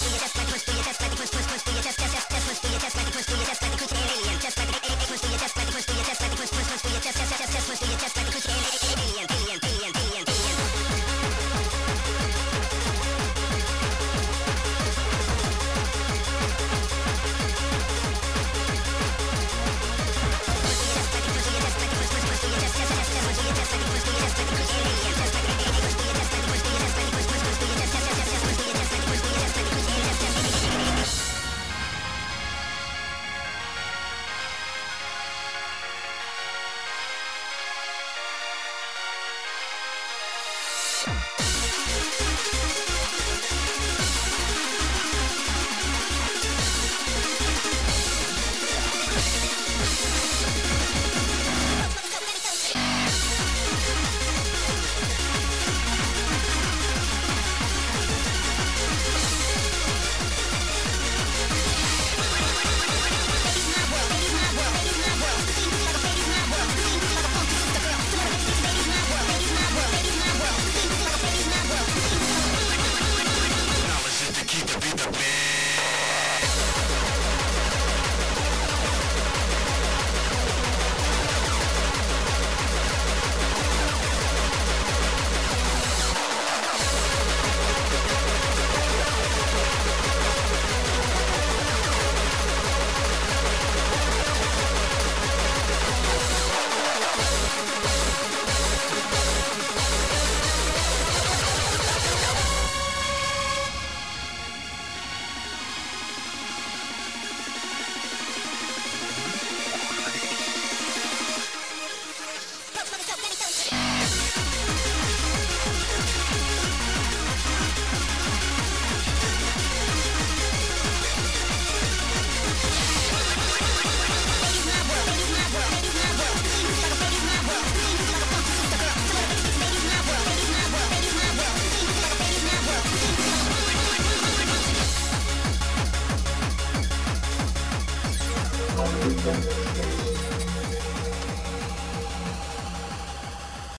push, just like push, Knowledge